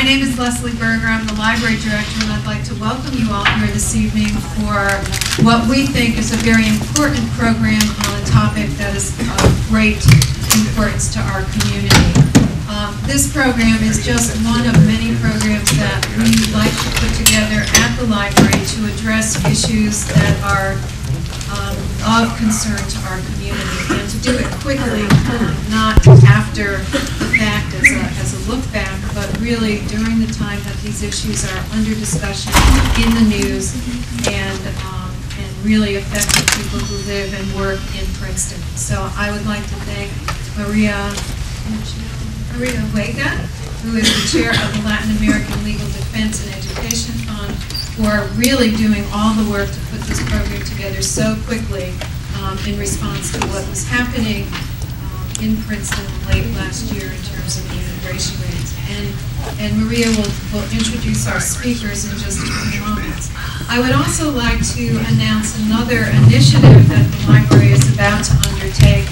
name is Leslie Burger. I'm the library director, and I'd like to welcome you all here this evening for what we think is a very important program on a topic that is of great importance to our community. Um, This program is just one of many programs that we like to put together at the library to address issues that are um, of concern to our community, and to do it quickly, not after the fact as a, as a look back, but really during the time that these issues are under discussion in the news and, um, and really affecting people who live and work in Princeton. So I would like to thank Maria, Maria Vega, who is the chair of the Latin American Legal Defense and Education Fund, who are really doing all the work to put this program together so quickly um, in response to what was happening um, in Princeton late last year in terms of the immigration rates. And, and Maria will, will introduce our speakers in just a few moments. I would also like to announce another initiative that the library is about to undertake,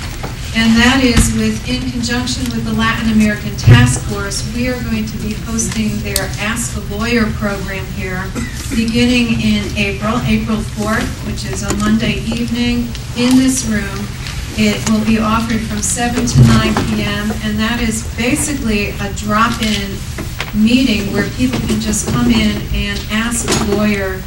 and that is with, in conjunction with the Latin American Task Force, we are going to be hosting their Ask a Lawyer program here, beginning in April, April 4th, which is a Monday evening, in this room. It will be offered from 7 to 9 p.m., and that is basically a drop-in meeting where people can just come in and ask a lawyer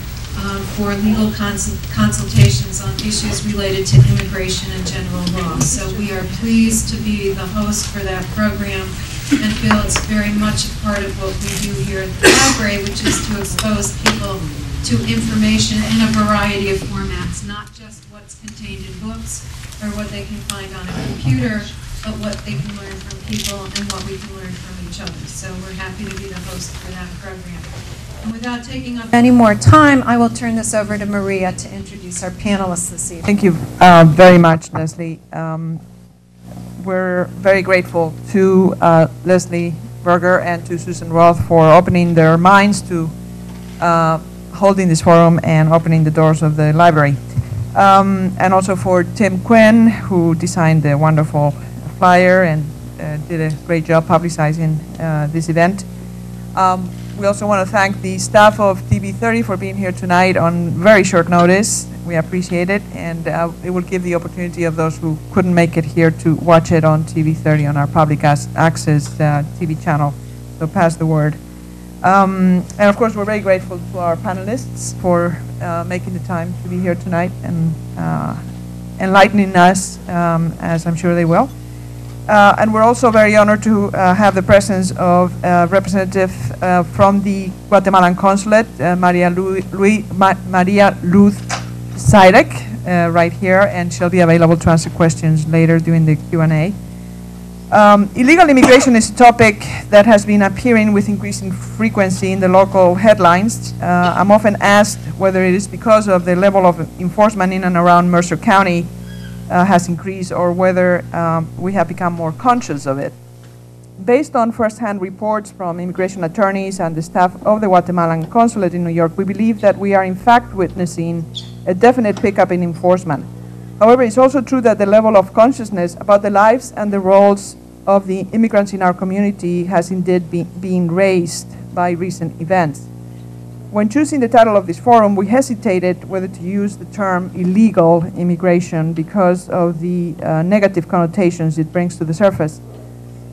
for legal cons- consultations on issues related to immigration and general law. So we are pleased to be the host for that program and feel it's very much a part of what we do here at the library, which is to expose people to information in a variety of formats, not just what's contained in books or what they can find on a computer, but what they can learn from people and what we can learn from each other. So we're happy to be the host for that program. And without taking up any more time, I will turn this over to Maria to introduce our panelists this evening. Thank you uh, very much, Leslie. Um, We're very grateful to uh, Leslie Burger and to Susan Roth for opening their minds to uh, holding this forum and opening the doors of the library. Um, And also for Tim Quinn, who designed the wonderful flyer and uh, did a great job publicizing uh, this event. Um, We also want to thank the staff of TV30 for being here tonight on very short notice. We appreciate it, and uh, it will give the opportunity of those who couldn't make it here to watch it on TV30 on our public access uh, TV channel. So pass the word. Um, And of course, we're very grateful to our panelists for uh, making the time to be here tonight and uh, enlightening us, um, as I'm sure they will. Uh, And we're also very honored to uh, have the presence of a representative uh, from the Guatemalan consulate, uh, Maria Lu- Ma- Maria Luz Zyrek, uh, right here, and she'll be available to answer questions later during the Q&A. Um, Illegal immigration is a topic that has been appearing with increasing frequency in the local headlines. Uh, I'm often asked whether it is because of the level of enforcement in and around Mercer County uh, has increased or whether um, we have become more conscious of it. Based on firsthand reports from immigration attorneys and the staff of the Guatemalan consulate in New York, we believe that we are in fact witnessing a definite pickup in enforcement. However, it's also true that the level of consciousness about the lives and the roles of the immigrants in our community has indeed be, been raised by recent events. When choosing the title of this forum, we hesitated whether to use the term illegal immigration because of the uh, negative connotations it brings to the surface.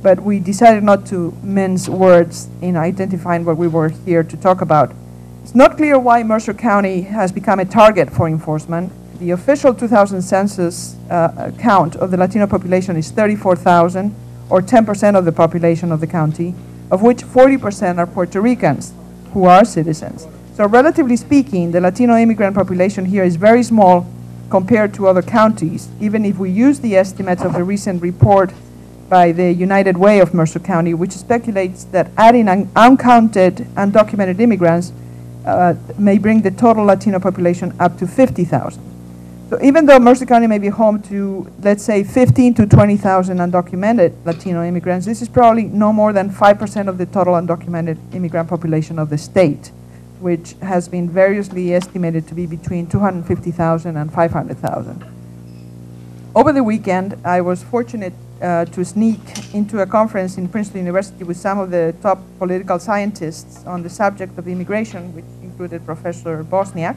But we decided not to mince words in identifying what we were here to talk about. It's not clear why Mercer County has become a target for enforcement. The official 2000 census uh, count of the Latino population is 34,000, or 10% of the population of the county, of which 40% are Puerto Ricans who are citizens. So relatively speaking, the Latino immigrant population here is very small compared to other counties, even if we use the estimates of a recent report by the United Way of Mercer County, which speculates that adding un- uncounted undocumented immigrants uh, may bring the total Latino population up to 50,000. So even though Mercer County may be home to, let's say, 15 to 20,000 undocumented Latino immigrants, this is probably no more than 5% of the total undocumented immigrant population of the state, which has been variously estimated to be between 250,000 and 500,000. Over the weekend, I was fortunate uh, to sneak into a conference in Princeton University with some of the top political scientists on the subject of immigration, which included Professor Bosniak.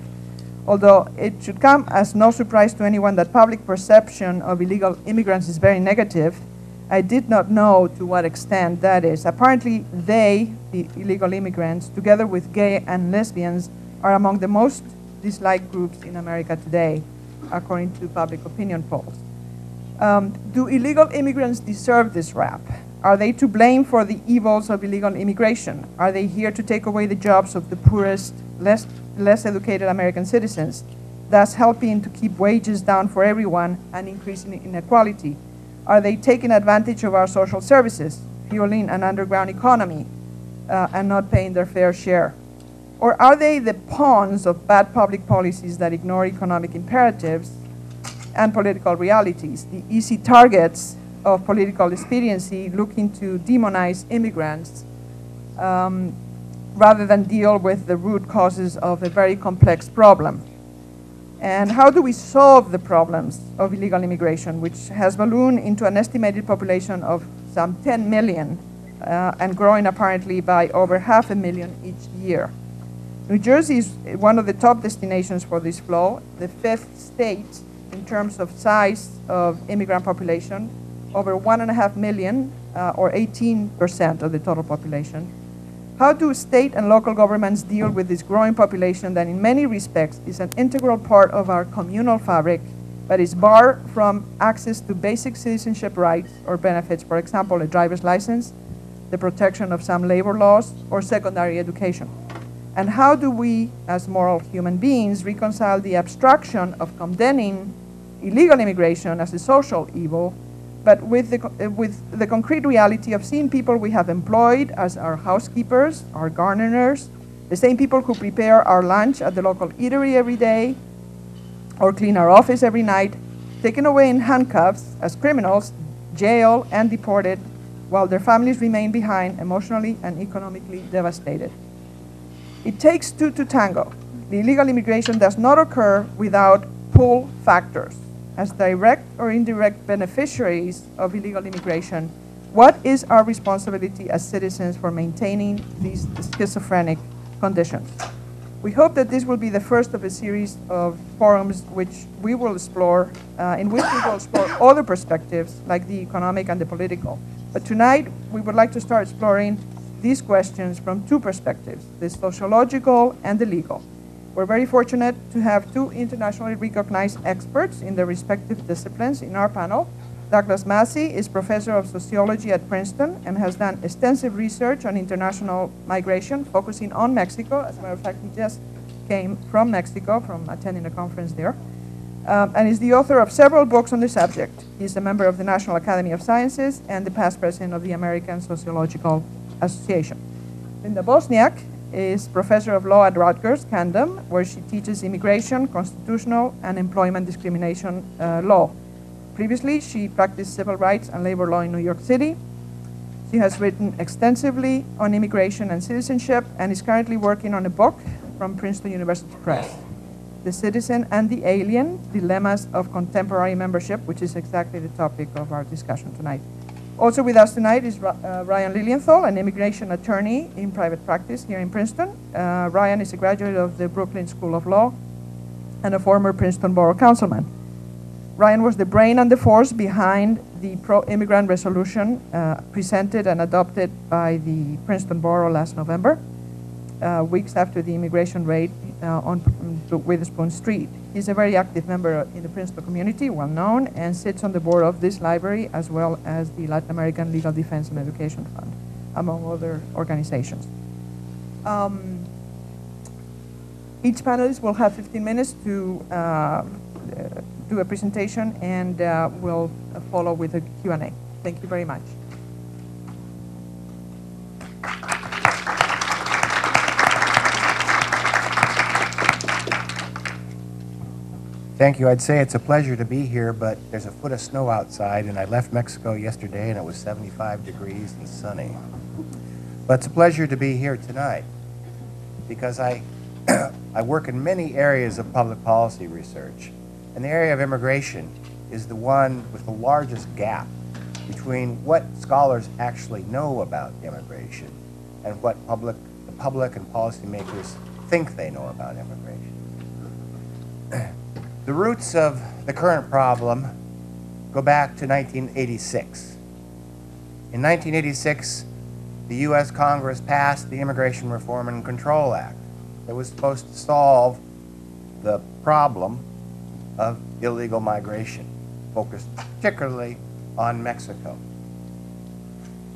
Although it should come as no surprise to anyone that public perception of illegal immigrants is very negative, I did not know to what extent that is. Apparently, they, the illegal immigrants, together with gay and lesbians, are among the most disliked groups in America today, according to public opinion polls. Um, do illegal immigrants deserve this rap? Are they to blame for the evils of illegal immigration? Are they here to take away the jobs of the poorest, less, less educated American citizens, thus helping to keep wages down for everyone and increasing inequality? Are they taking advantage of our social services, fueling an underground economy, uh, and not paying their fair share? Or are they the pawns of bad public policies that ignore economic imperatives and political realities, the easy targets of political expediency looking to demonize immigrants um, rather than deal with the root causes of a very complex problem? And how do we solve the problems of illegal immigration, which has ballooned into an estimated population of some 10 million uh, and growing apparently by over half a million each year? New Jersey is one of the top destinations for this flow, the fifth state in terms of size of immigrant population, over one and a half million, uh, or 18% of the total population. How do state and local governments deal with this growing population that in many respects is an integral part of our communal fabric, but is barred from access to basic citizenship rights or benefits, for example, a driver's license, the protection of some labor laws, or secondary education? And how do we, as moral human beings, reconcile the abstraction of condemning illegal immigration as a social evil, but with the, with the concrete reality of seeing people we have employed as our housekeepers, our gardeners, the same people who prepare our lunch at the local eatery every day, or clean our office every night, taken away in handcuffs as criminals, jailed, and deported, while their families remain behind emotionally and economically devastated. It takes two to tango. The illegal immigration does not occur without pull factors. As direct or indirect beneficiaries of illegal immigration, what is our responsibility as citizens for maintaining these schizophrenic conditions? We hope that this will be the first of a series of forums which we will explore, uh, in which we will explore other perspectives like the economic and the political. But tonight, we would like to start exploring these questions from two perspectives, the sociological and the legal. We're very fortunate to have two internationally recognized experts in their respective disciplines in our panel. Douglas Massey is professor of sociology at Princeton and has done extensive research on international migration, focusing on Mexico. As a matter of fact, he just came from Mexico from attending a conference there. Um, and is the author of several books on the subject. He's a member of the National Academy of Sciences and the past president of the American Sociological Association. Linda Bosniak is professor of law at Rutgers, Camden, where she teaches immigration, constitutional, and employment discrimination uh, law. Previously, she practiced civil rights and labor law in New York City. She has written extensively on immigration and citizenship and is currently working on a book from Princeton University Press, The Citizen and the Alien, Dilemmas of Contemporary Membership, which is exactly the topic of our discussion tonight. Also with us tonight is uh, Ryan Lilienthal, an immigration attorney in private practice here in Princeton. Uh, Ryan is a graduate of the Brooklyn School of Law and a former Princeton Borough Councilman. Ryan was the brain and the force behind the pro-immigrant resolution uh, presented and adopted by the Princeton Borough last November, uh, weeks after the immigration raid uh, on Witherspoon Street. He's a very active member in the Princeton community, well known, and sits on the board of this library as well as the Latin American Legal Defense and Education Fund, among other organizations. Um, each panelist will have 15 minutes to uh, do a presentation and uh, we'll follow with a Q&A. Thank you very much. Thank you. I'd say it's a pleasure to be here, but there's a foot of snow outside, and I left Mexico yesterday, and it was 75 degrees and sunny. But it's a pleasure to be here tonight because I, I work in many areas of public policy research, and the area of immigration is the one with the largest gap between what scholars actually know about immigration and what public, the public and policymakers think they know about immigration. The roots of the current problem go back to 1986. In 1986, the U.S. Congress passed the Immigration Reform and Control Act that was supposed to solve the problem of illegal migration, focused particularly on Mexico.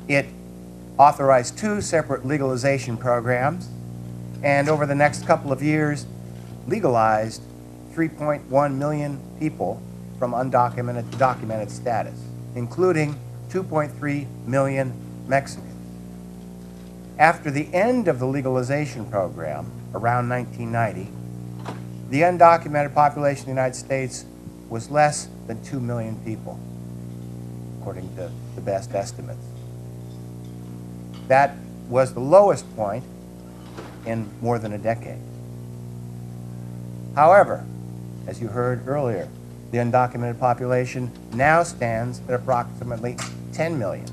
It authorized two separate legalization programs, and over the next couple of years, legalized 3.1 million people from undocumented to documented status, including 2.3 million Mexicans. After the end of the legalization program, around 1990, the undocumented population of the United States was less than 2 million people, according to the best estimates. That was the lowest point in more than a decade. However, as you heard earlier, the undocumented population now stands at approximately 10 million.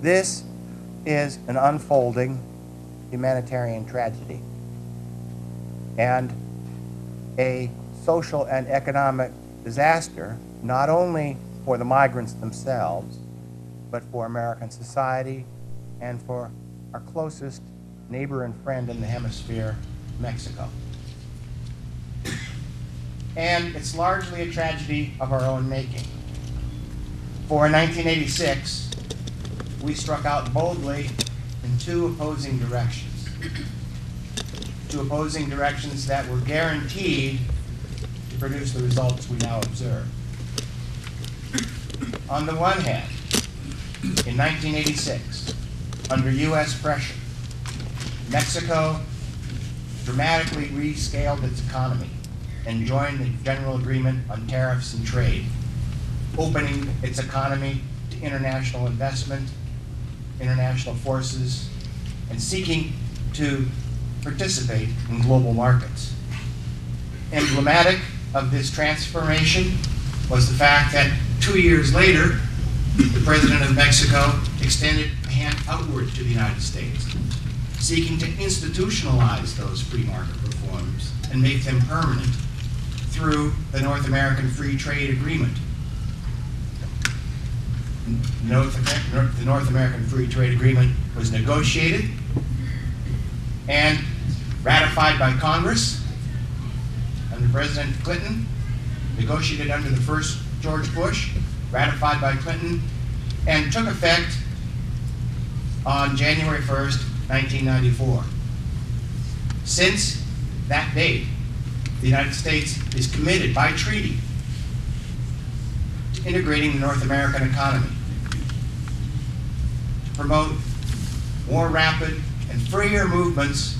This is an unfolding humanitarian tragedy and a social and economic disaster, not only for the migrants themselves, but for American society and for our closest neighbor and friend in the hemisphere, Mexico. And it's largely a tragedy of our own making. For in 1986, we struck out boldly in two opposing directions. Two opposing directions that were guaranteed to produce the results we now observe. On the one hand, in 1986, under U.S. pressure, Mexico dramatically rescaled its economy and joined the General Agreement on Tariffs and Trade, opening its economy to international investment, international forces, and seeking to participate in global markets. Emblematic of this transformation was the fact that two years later, the President of Mexico extended a hand outward to the United States, seeking to institutionalize those free market reforms and make them permanent through the North American Free Trade Agreement. The North American Free Trade Agreement was negotiated and ratified by Congress under President Clinton, negotiated under the first George Bush, ratified by Clinton, and took effect on January 1st, 1994. Since that date, the United States is committed by treaty to integrating the North American economy to promote more rapid and freer movements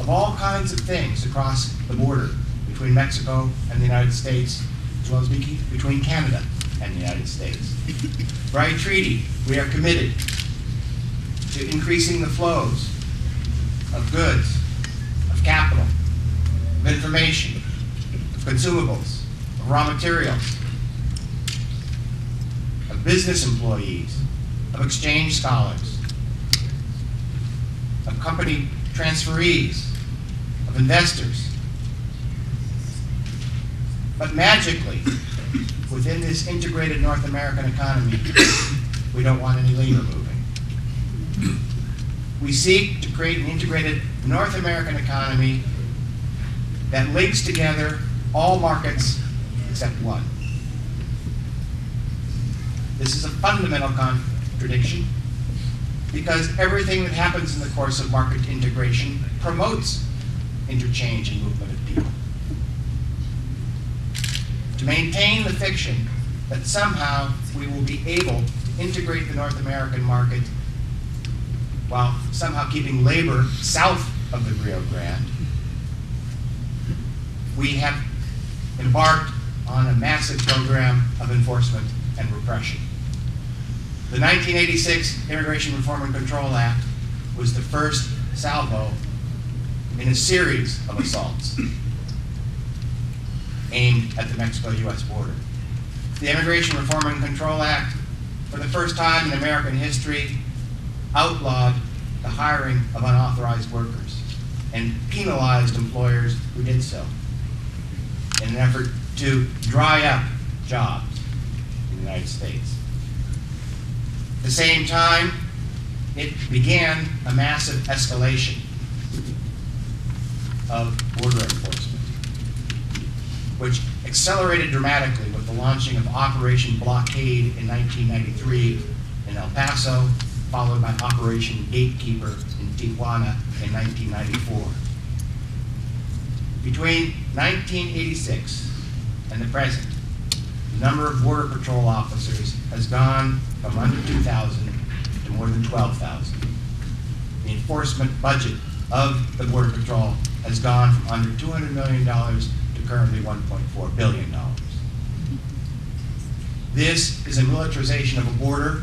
of all kinds of things across the border between Mexico and the United States, as well as between Canada and the United States. By treaty, we are committed to increasing the flows of goods, of capital, of information, of consumables, of raw materials, of business employees, of exchange scholars, of company transferees, of investors. But magically, within this integrated North American economy, we don't want any labor moving. We seek to create an integrated North American economy that links together all markets except one. This is a fundamental contradiction because everything that happens in the course of market integration promotes interchange and movement of people. To maintain the fiction that somehow we will be able to integrate the North American market while somehow keeping labor south of the Rio Grande, we have embarked on a massive program of enforcement and repression. The 1986 Immigration Reform and Control Act was the first salvo in a series of assaults aimed at the Mexico-U.S. border. the Immigration Reform and Control Act, for the first time in American history, outlawed the hiring of unauthorized workers and penalized employers who did so in an effort to dry up jobs in the United States. At the same time, it began a massive escalation of border enforcement, which accelerated dramatically with the launching of Operation Blockade in 1993 in El Paso, followed by Operation Gatekeeper in Tijuana in 1994. Between 1986 and the present, the number of Border Patrol officers has gone from under 2,000 to more than 12,000. The enforcement budget of the Border Patrol has gone from under $200 million to currently $1.4 billion. This is a militarization of a border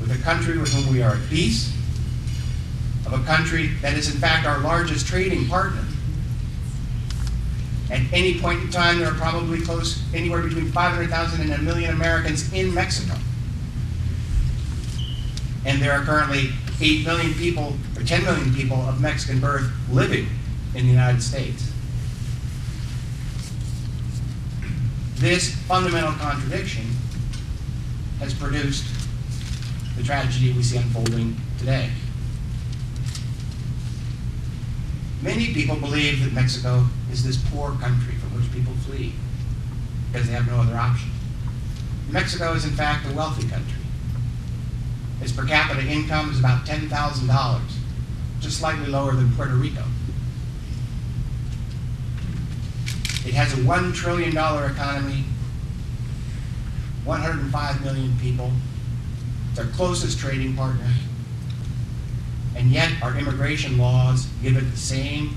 with a country with whom we are at peace, of a country that is in fact our largest trading partner. At any point in time, there are probably close, anywhere between 500,000 and a million Americans in Mexico. And there are currently 8 million people, or 10 million people of Mexican birth living in the United States. This fundamental contradiction has produced the tragedy we see unfolding today. Many people believe that Mexico is this poor country from which people flee because they have no other option. Mexico is, in fact, a wealthy country. Its per capita income is about $10,000, just slightly lower than Puerto Rico. It has a $1 trillion economy, 105 million people. Our closest trading partner. And yet, our immigration laws give it the same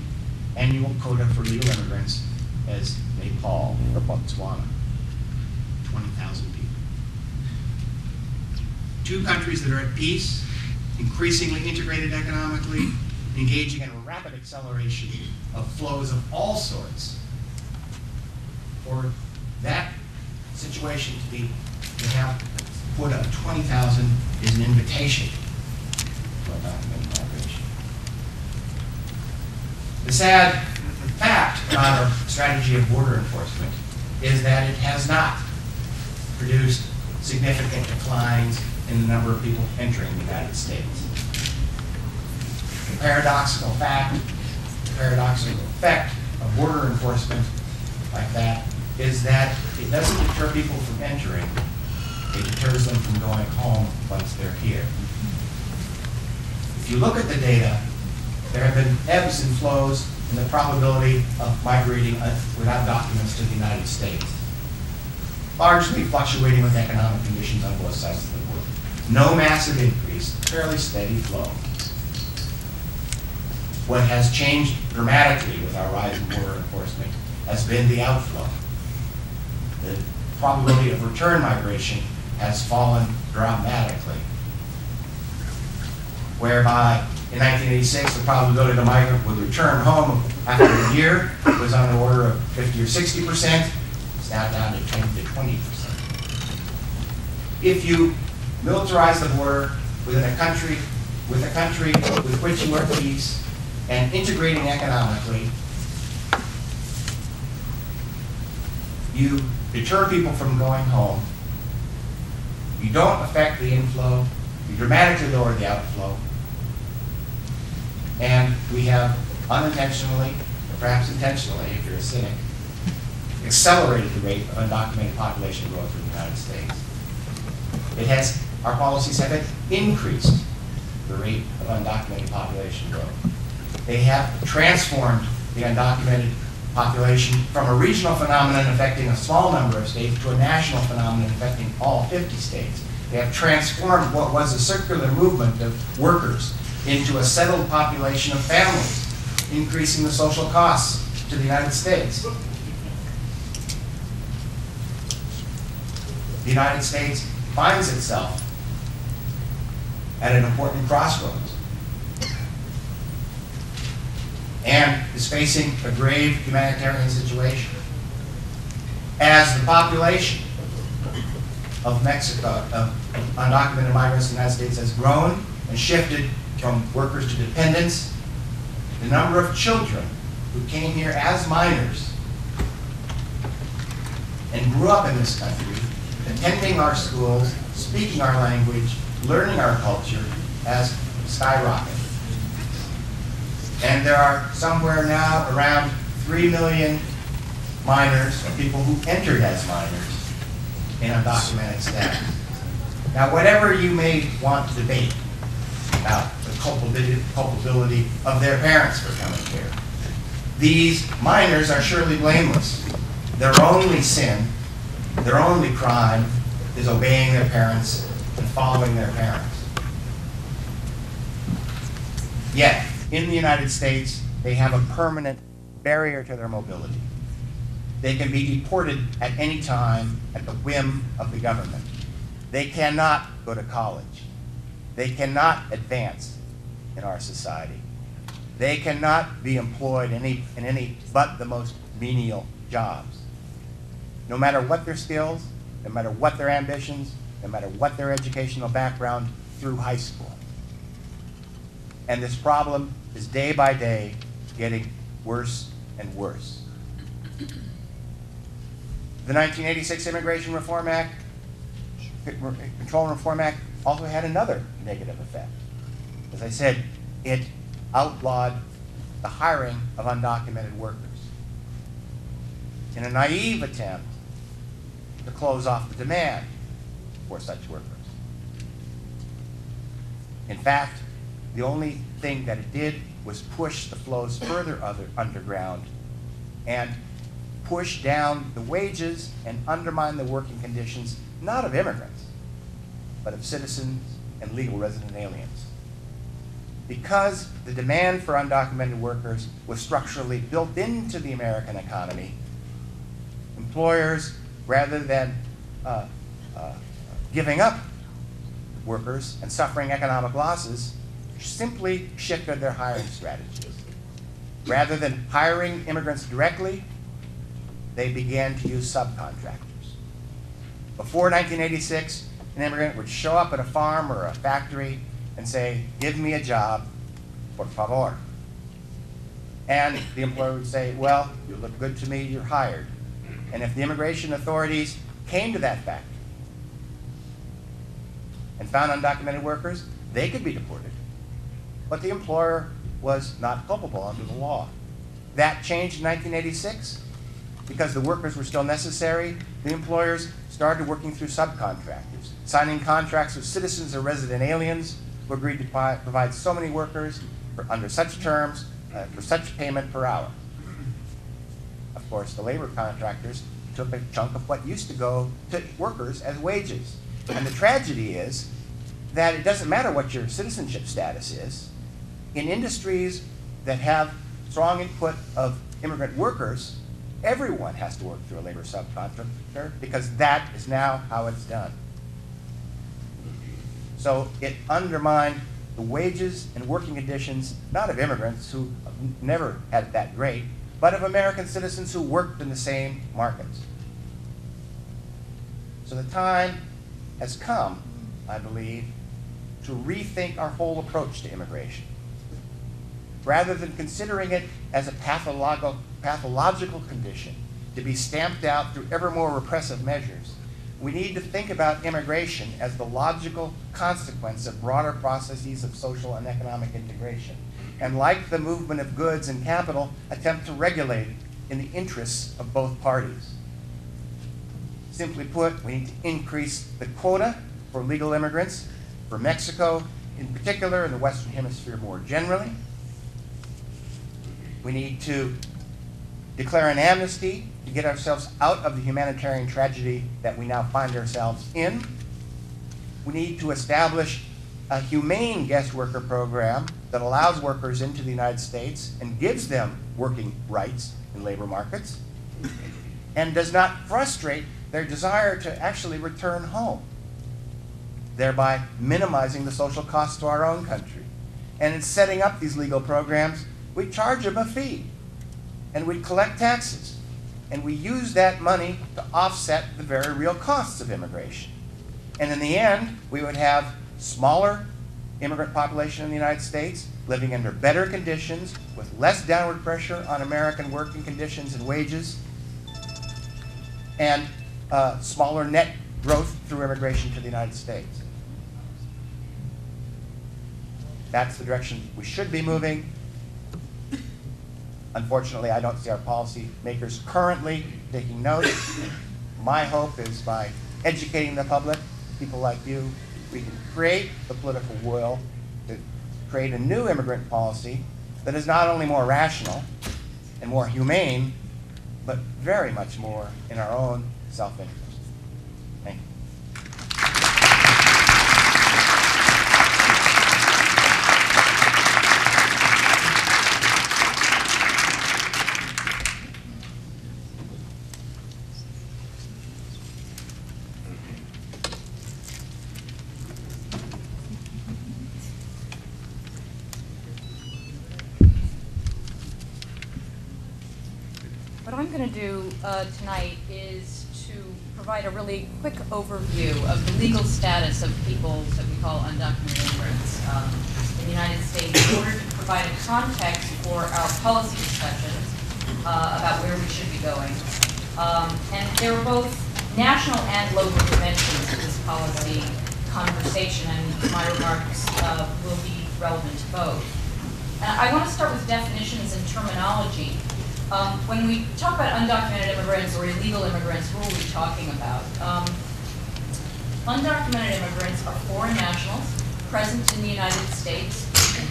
annual quota for legal immigrants as Nepal or Botswana 20,000 people. Two countries that are at peace, increasingly integrated economically, engaging in a rapid acceleration of flows of all sorts. For that situation to be to have quota of 20,000 is an invitation to undocumented migration. The sad fact about our strategy of border enforcement is that it has not produced significant declines in the number of people entering the United States. The paradoxical fact, the paradoxical effect of border enforcement like that is that it doesn't deter people from entering, it deters them from going home once they're here. If you look at the data, there have been ebbs and flows in the probability of migrating uh, without documents to the United States, largely fluctuating with economic conditions on both sides of the border. No massive increase, fairly steady flow. What has changed dramatically with our rise in border enforcement has been the outflow. The probability of return migration has fallen dramatically whereby in 1986, the probability a migrant would return home after a year was on the order of 50 or 60 percent. It's now down to 10 to 20 percent. If you militarize the border within a country, with a country with which you are at peace and integrating economically, you deter people from going home. You don't affect the inflow. You dramatically lower the outflow. And we have unintentionally, or perhaps intentionally, if you're a cynic, accelerated the rate of undocumented population growth in the United States. It has, our policies have increased the rate of undocumented population growth. They have transformed the undocumented population from a regional phenomenon affecting a small number of states to a national phenomenon affecting all 50 states. They have transformed what was a circular movement of workers into a settled population of families, increasing the social costs to the United States. The United States finds itself at an important crossroads and is facing a grave humanitarian situation. As the population of Mexico, of undocumented migrants in the United States has grown and shifted from workers to dependents. The number of children who came here as minors and grew up in this country, attending our schools, speaking our language, learning our culture, has skyrocketed. And there are somewhere now around 3 million minors, or people who entered as minors, in undocumented status. Now, whatever you may want to debate about culpability, of their parents for coming here, these minors are surely blameless. Their only sin, their only crime, is obeying their parents and following their parents. Yet, in the United States, they have a permanent barrier to their mobility. They can be deported at any time at the whim of the government. They cannot go to college. They cannot advance in our society. They cannot be employed in any, in any but the most menial jobs. No matter what their skills, no matter what their ambitions, no matter what their educational background through high school. And this problem is day by day getting worse and worse. The 1986 Immigration Reform Act, Control and Reform Act, also had another negative effect. As I said, it outlawed the hiring of undocumented workers in a naive attempt to close off the demand for such workers. In fact, the only thing that it did was push the flows further underground and push down the wages and undermine the working conditions, not of immigrants, but of citizens and legal resident aliens. Because the demand for undocumented workers was structurally built into the American economy, employers, rather than uh, uh, giving up workers and suffering economic losses, simply shifted their hiring strategies. Rather than hiring immigrants directly, they began to use subcontractors. Before 1986, an immigrant would show up at a farm or a factory and say, give me a job, por favor. And the employer would say, well, you look good to me, you're hired. And if the immigration authorities came to that factory and found undocumented workers, they could be deported. But the employer was not culpable under the law. That changed in 1986 because the workers were still necessary. The employers started working through subcontractors, signing contracts with citizens or resident aliens who agreed to provide so many workers for, under such terms uh, for such payment per hour. Of course, the labor contractors took a chunk of what used to go to workers as wages. And the tragedy is that it doesn't matter what your citizenship status is. In industries that have strong input of immigrant workers, everyone has to work through a labor subcontractor because that is now how it's done. So it undermined the wages and working conditions, not of immigrants who never had that great, but of American citizens who worked in the same markets. So the time has come, I believe, to rethink our whole approach to immigration. Rather than considering it as a pathological, pathological condition to be stamped out through ever more repressive measures, we need to think about immigration as the logical consequence of broader processes of social and economic integration. And like the movement of goods and capital, attempt to regulate it in the interests of both parties. Simply put, we need to increase the quota for legal immigrants, for Mexico in particular, and the Western Hemisphere more generally. We need to declare an amnesty to get ourselves out of the humanitarian tragedy that we now find ourselves in. We need to establish a humane guest worker program that allows workers into the United States and gives them working rights in labor markets and does not frustrate their desire to actually return home, thereby minimizing the social costs to our own country. And in setting up these legal programs, we charge them a fee and we collect taxes. And we use that money to offset the very real costs of immigration. And in the end, we would have smaller immigrant population in the United States, living under better conditions, with less downward pressure on American working conditions and wages, and uh, smaller net growth through immigration to the United States. That's the direction we should be moving. Unfortunately, I don't see our policy makers currently taking note. My hope is by educating the public, people like you, we can create the political will to create a new immigrant policy that is not only more rational and more humane, but very much more in our own self-interest. Thank you. What I'm going to do uh, tonight is to provide a really quick overview of the legal status of people that we call undocumented immigrants um, in the United States in order to provide a context for our policy discussions uh, about where we should be going. Um, And there are both national and local dimensions to this policy conversation, and my remarks uh, will be relevant to both. Uh, I want to start with definitions and terminology. Um, When we talk about undocumented immigrants or illegal immigrants, who are we talking about? Um, Undocumented immigrants are foreign nationals present in the United States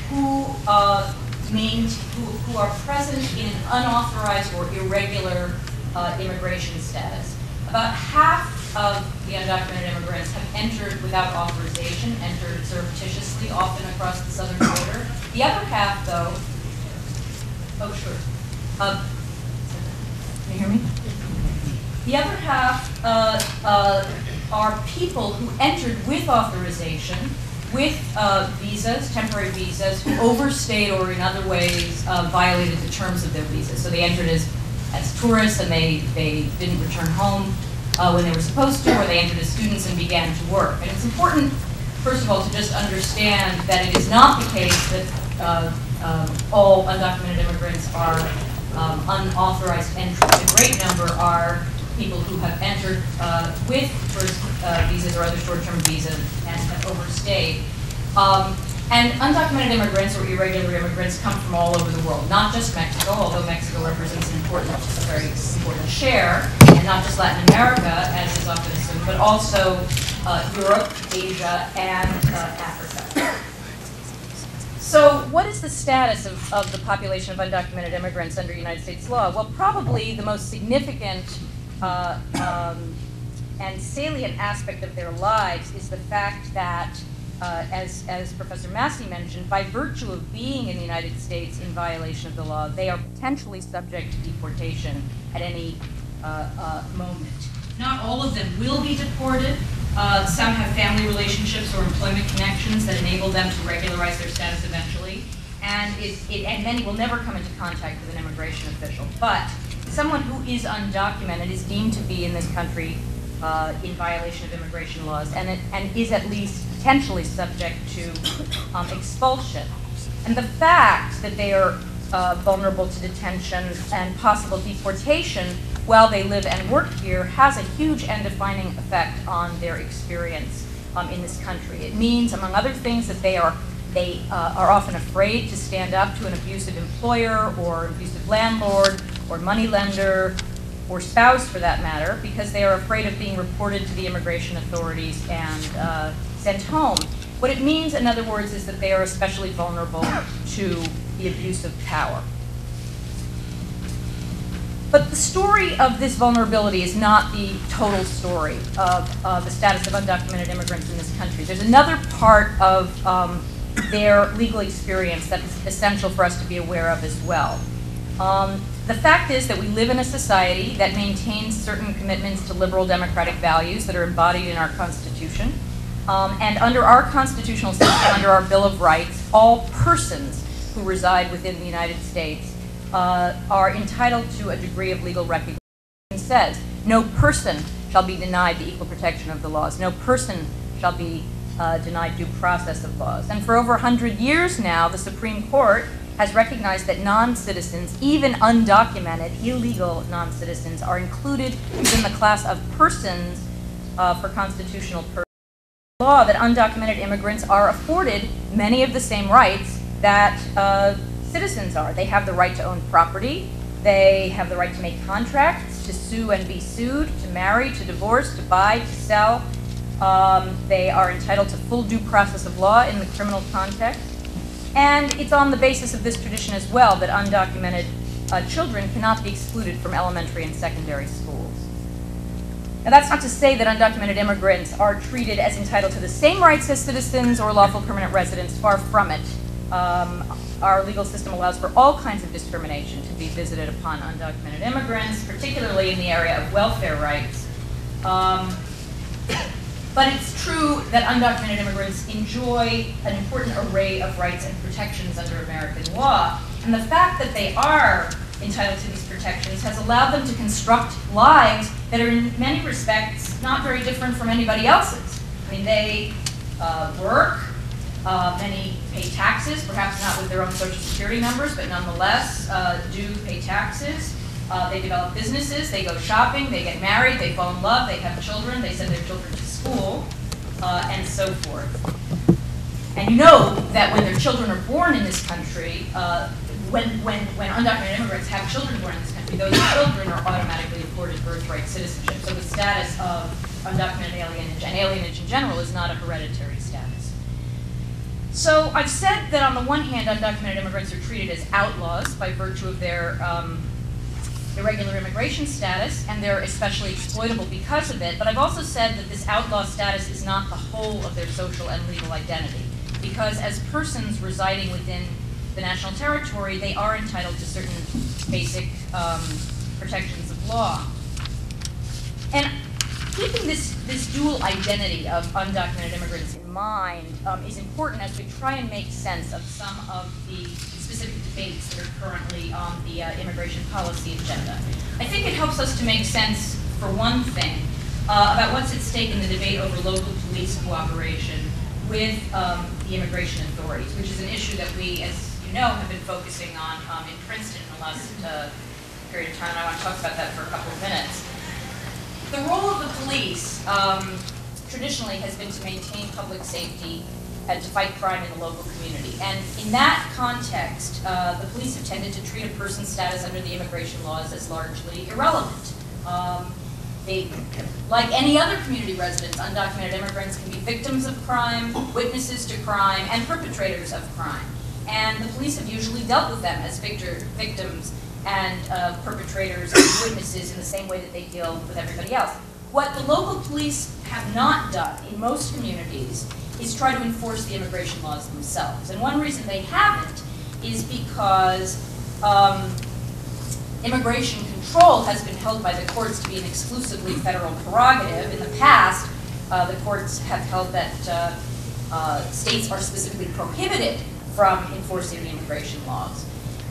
who uh, who, who are present in unauthorized or irregular uh, immigration status. About half of the undocumented immigrants have entered without authorization, entered surreptitiously, often across the southern border. The other half, though, oh, sure. Uh, Can you hear me? The other half uh, uh, are people who entered with authorization, with uh, visas, temporary visas, who overstayed or in other ways uh, violated the terms of their visas. So they entered as, as tourists and they, they didn't return home uh, when they were supposed to, or they entered as students and began to work. And it's important, first of all, to just understand that it is not the case that all undocumented immigrants are um, unauthorized entry. A great number are people who have entered uh, with tourist uh, visas or other short-term visas and have overstayed. Um, and undocumented immigrants or irregular immigrants come from all over the world, not just Mexico, although Mexico represents an important, a very important share, and not just Latin America, as is often assumed, but also uh, Europe, Asia, and uh, Africa. So what is the status of, of the population of undocumented immigrants under United States law? Well, probably the most significant uh, um, and salient aspect of their lives is the fact that, uh, as, as Professor Massey mentioned, by virtue of being in the United States in violation of the law, they are potentially subject to deportation at any uh, uh, moment. Not all of them will be deported. Uh, some have family relationships or employment connections that enable them to regularize their status eventually. And, it, it, and many will never come into contact with an immigration official. But someone who is undocumented is deemed to be in this country uh, in violation of immigration laws and, it, and is at least potentially subject to um, expulsion. And the fact that they are uh, vulnerable to detention and possible deportation while they live and work here has a huge and defining effect on their experience um, in this country. It means, among other things, that they are they uh, are often afraid to stand up to an abusive employer or abusive landlord or moneylender or spouse for that matter because they are afraid of being reported to the immigration authorities and uh, sent home. What it means, in other words, is that they are especially vulnerable to the abuse of power. But the story of this vulnerability is not the total story of uh, the status of undocumented immigrants in this country. There's another part of um, their legal experience that is essential for us to be aware of as well. Um, the fact is that we live in a society that maintains certain commitments to liberal democratic values that are embodied in our Constitution. Um, and under our constitutional system, under our Bill of Rights, all persons who reside within the United States uh, are entitled to a degree of legal recognition. It says, no person shall be denied the equal protection of the laws. No person shall be uh, denied due process of laws. And for over 100 years now, the Supreme Court has recognized that non-citizens, even undocumented, illegal non-citizens, are included within the class of persons uh, for constitutional purposes. Law that undocumented immigrants are afforded many of the same rights that uh, citizens are. They have the right to own property. They have the right to make contracts, to sue and be sued, to marry, to divorce, to buy, to sell. Um, they are entitled to full due process of law in the criminal context. And it's on the basis of this tradition as well that undocumented uh, children cannot be excluded from elementary and secondary schools. Now, that's not to say that undocumented immigrants are treated as entitled to the same rights as citizens or lawful permanent residents. Far from it. Um, our legal system allows for all kinds of discrimination to be visited upon undocumented immigrants, particularly in the area of welfare rights. Um, but it's true that undocumented immigrants enjoy an important array of rights and protections under American law. And the fact that they are entitled to these protections has allowed them to construct lives that are in many respects not very different from anybody else's. I mean, they uh, work, uh, many taxes, perhaps not with their own social security numbers, but nonetheless uh, do pay taxes. Uh, they develop businesses, they go shopping, they get married, they fall in love, they have children, they send their children to school, uh, and so forth. And you know that when their children are born in this country, uh, when, when, when undocumented immigrants have children born in this country, those children are automatically afforded birthright citizenship. So the status of undocumented alienage and alienage in general is not a hereditary. So I've said that on the one hand, undocumented immigrants are treated as outlaws by virtue of their um, irregular immigration status, and they're especially exploitable because of it. But I've also said that this outlaw status is not the whole of their social and legal identity, because as persons residing within the national territory, they are entitled to certain basic um, protections of law. And keeping this, this dual identity of undocumented immigrants mind um, is important as we try and make sense of some of the specific debates that are currently on the uh, immigration policy agenda. I think it helps us to make sense, for one thing, uh, about what's at stake in the debate over local police cooperation with um, the immigration authorities, which is an issue that we, as you know, have been focusing on um, in Princeton in the last uh, period of time, and I want to talk about that for a couple of minutes. The role of the police um, traditionally has been to maintain public safety and to fight crime in the local community. And in that context, uh, the police have tended to treat a person's status under the immigration laws as largely irrelevant. Um, they, like any other community residents, undocumented immigrants can be victims of crime, witnesses to crime, and perpetrators of crime. And the police have usually dealt with them as victor, victims and uh, perpetrators and witnesses in the same way that they deal with everybody else. What the local police have not done in most communities is try to enforce the immigration laws themselves. And one reason they haven't is because um, immigration control has been held by the courts to be an exclusively federal prerogative. In the past, uh, the courts have held that uh, uh, states are specifically prohibited from enforcing the immigration laws.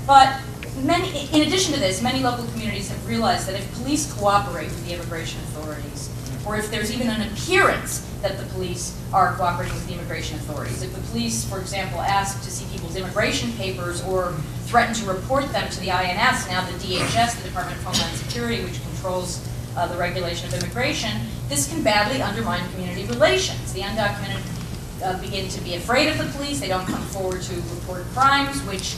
But many, in addition to this, many local communities have realized that if police cooperate with the immigration authorities, or if there's even an appearance that the police are cooperating with the immigration authorities. If the police, for example, ask to see people's immigration papers or threaten to report them to the INS, now the DHS, the Department of Homeland Security, which controls uh, the regulation of immigration, this can badly undermine community relations. The undocumented uh, begin to be afraid of the police, they don't come forward to report crimes, which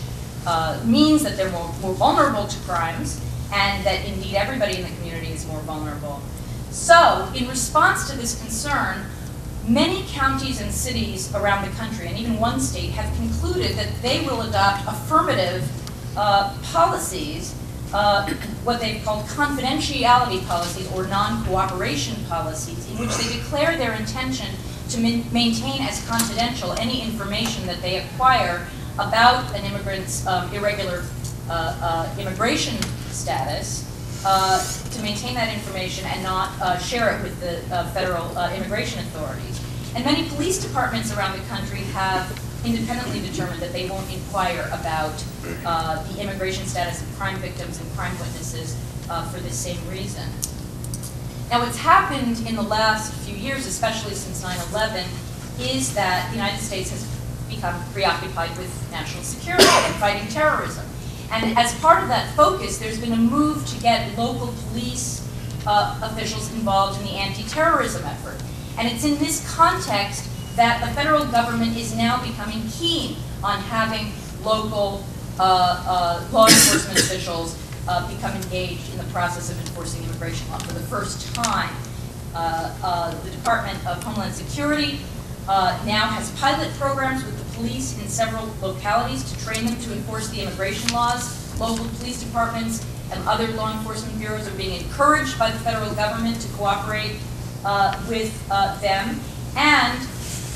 uh, means that they're more, more vulnerable to crimes, and that indeed everybody in the community is more vulnerable. So, in response to this concern, many counties and cities around the country, and even one state, have concluded that they will adopt affirmative uh, policies, uh, what they've called confidentiality policies or non-cooperation policies, in which they declare their intention to maintain as confidential any information that they acquire about an immigrant's um, irregular uh, uh immigration status, uh, to maintain that information and not uh, share it with the uh, federal immigration authorities. And many police departments around the country have independently determined that they won't inquire about the immigration status of crime victims and crime witnesses for this same reason. Now, what's happened in the last few years, especially since 9/11, is that the United States has become preoccupied with national security and fighting terrorism. And as part of that focus, there's been a move to get local police uh, officials involved in the anti-terrorism effort. And it's in this context that the federal government is now becoming keen on having local uh, uh, law enforcement officials uh, become engaged in the process of enforcing immigration law for the first time. Uh, uh, the Department of Homeland Security uh, now has pilot programs with the police in several localities to train them to enforce the immigration laws. Local police departments and other law enforcement bureaus are being encouraged by the federal government to cooperate uh, with uh, them. And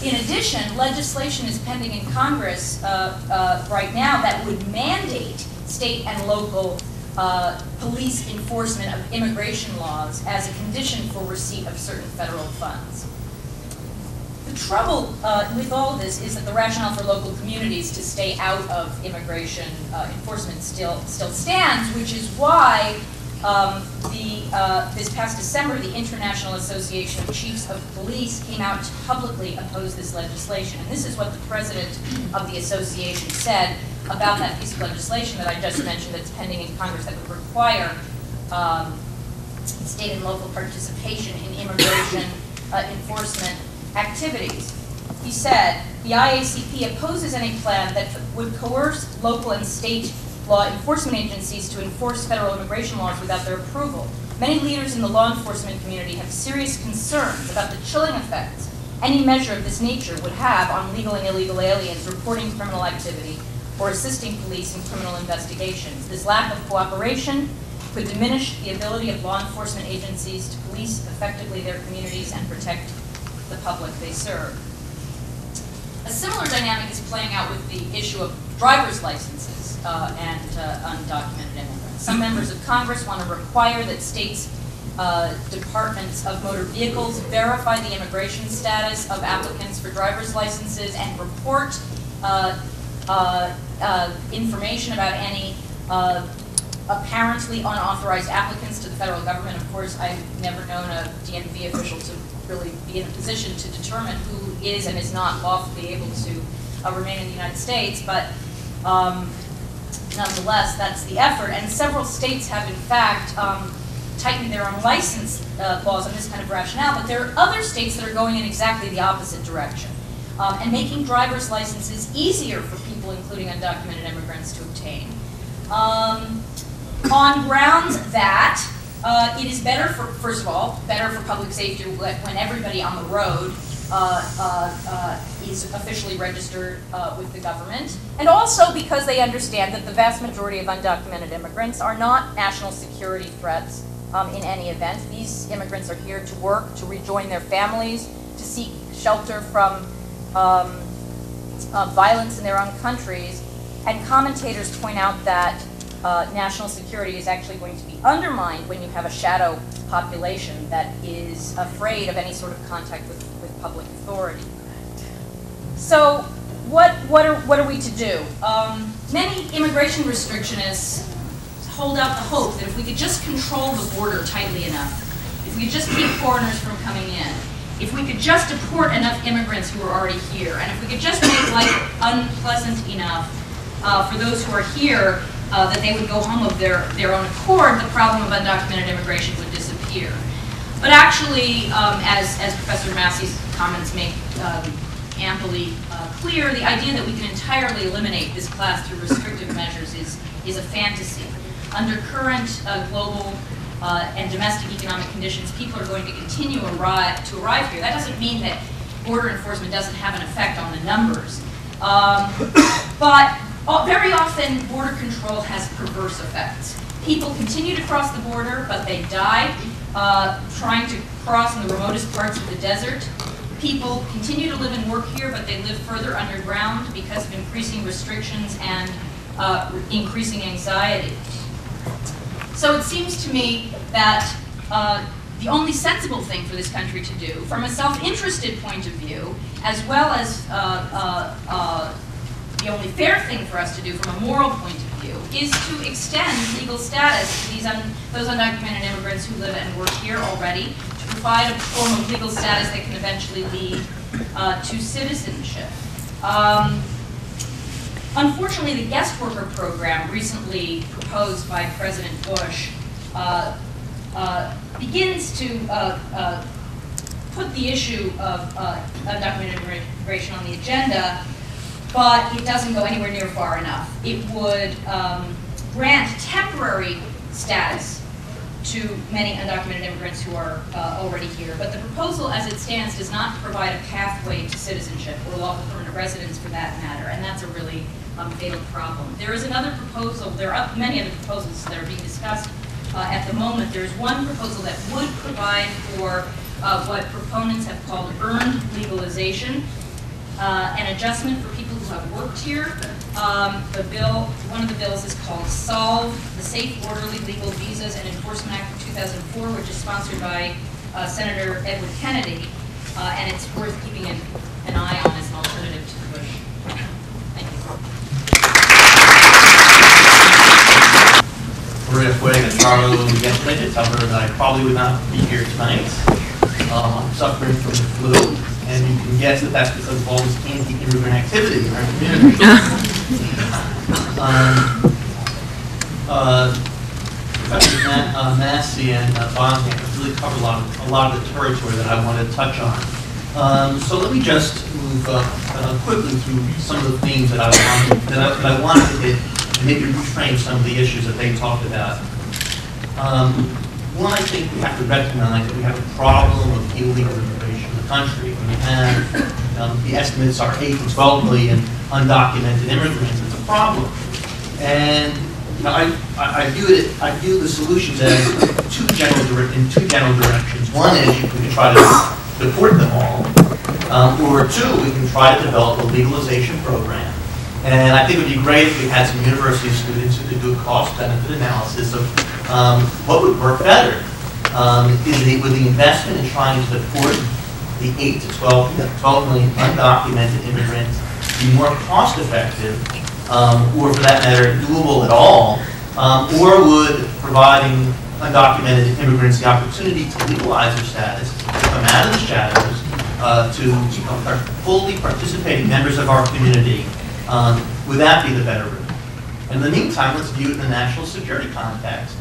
in addition, legislation is pending in Congress uh, uh, right now that would mandate state and local uh, police enforcement of immigration laws as a condition for receipt of certain federal funds. The trouble uh, with all this is that the rationale for local communities to stay out of immigration uh, enforcement still still stands, which is why um, the uh, this past December the International Association of Chiefs of Police came out to publicly oppose this legislation, and this is what the president of the association said about that piece of legislation that I just mentioned that's pending in Congress that would require um, state and local participation in immigration uh, enforcement activities. He said, the IACP opposes any plan that would coerce local and state law enforcement agencies to enforce federal immigration laws without their approval. Many leaders in the law enforcement community have serious concerns about the chilling effects any measure of this nature would have on legal and illegal aliens reporting criminal activity or assisting police in criminal investigations. This lack of cooperation could diminish the ability of law enforcement agencies to police effectively their communities and protect the public they serve. A similar dynamic is playing out with the issue of driver's licenses uh, and uh, undocumented immigrants. Some members of Congress want to require that states' uh, departments of motor vehicles verify the immigration status of applicants for driver's licenses and report uh, uh, uh, information about any apparently unauthorized applicants to the federal government. Of course, I've never known a DMV official to really be in a position to determine who is and is not lawfully able to uh, remain in the United States, but um, nonetheless, that's the effort. And several states have, in fact, um, tightened their own license uh, laws on this kind of rationale, but there are other states that are going in exactly the opposite direction um, and making driver's licenses easier for people, including undocumented immigrants, to obtain. Um, on grounds that uh, it is better for, first of all, better for public safety when everybody on the road uh, uh, uh, is officially registered uh, with the government, and also because they understand that the vast majority of undocumented immigrants are not national security threats um, in any event. These immigrants are here to work, to rejoin their families, to seek shelter from um, uh, violence in their own countries. And commentators point out that uh, national security is actually going to be undermined when you have a shadow population that is afraid of any sort of contact with, with public authority. So what, what, are, what are we to do? Um, many immigration restrictionists hold out the hope that if we could just control the border tightly enough, if we could just keep foreigners from coming in, if we could just deport enough immigrants who are already here, and if we could just make life unpleasant enough uh, for those who are here uh, that they would go home of their, their own accord, the problem of undocumented immigration would disappear. But actually, um, as, as Professor Massey's comments make um, amply uh, clear, the idea that we can entirely eliminate this class through restrictive measures is, is a fantasy. Under current uh, global uh, and domestic economic conditions, people are going to continue to arrive here. That doesn't mean that border enforcement doesn't have an effect on the numbers. Um, but very often, border control has perverse effects. People continue to cross the border, but they die uh, trying to cross in the remotest parts of the desert. People continue to live and work here, but they live further underground because of increasing restrictions and uh, increasing anxiety. So it seems to me that uh, the only sensible thing for this country to do, from a self-interested point of view, as well as uh, uh, uh, the only fair thing for us to do from a moral point of view, is to extend legal status to these un- those undocumented immigrants who live and work here already, to provide a form of legal status that can eventually lead uh, to citizenship. Um, Unfortunately, the guest worker program recently proposed by President Bush uh, uh, begins to uh, uh, put the issue of uh, undocumented immigration on the agenda, but it doesn't go anywhere near far enough. It would um, grant temporary status to many undocumented immigrants who are uh, already here, but the proposal as it stands does not provide a pathway to citizenship or lawful permanent residence for that matter, and that's a really um, fatal problem. There is another proposal, there are many other proposals that are being discussed uh, at the moment. There's one proposal that would provide for uh, what proponents have called earned legalization, uh, an adjustment for people who have worked here. Um, The bill, one of the bills is called SOLVE, the Safe, Orderly Legal Visas and Enforcement Act of 2004, which is sponsored by uh, Senator Edward Kennedy, uh, and it's worth keeping an an eye on as an alternative to the Bush. Thank you. Maria Fuego and Charlo yesterday to tell her that I probably would not be here tonight. Um, I'm suffering from the flu, and you can guess that that's because of all this anti-immigrant activity in our community. Um, uh, Professors Ma- uh, Massey and uh, Bosniak have really covered a lot, of, a lot of the territory that I wanted to touch on. Um, so let me just move uh, uh, quickly through some of the themes that I wanted, that I, that I wanted to hit, and maybe reframe some of the issues that they talked about. Um, one, I think we have to recognize that we have a problem of illegal immigration the country. Have, um, the estimates are 8 to 12 million undocumented immigrants. It's a problem. And you know, I, I view it, I view the solutions as two general, in two general directions. One is you can try to deport them all, um, or two, we can try to develop a legalization program. And I think it would be great if we had some university students who could do a cost-benefit analysis of um, what would work better. Um, Is the, with the investment in trying to deport the 8 to 12, 12 million undocumented immigrants be more cost-effective, um, or for that matter, doable at all, um, or would providing undocumented immigrants the opportunity to legalize their status, to come out of the shadows, uh, to become fully participating members of our community, um, would that be the better route? In the meantime, let's view it in the national security context.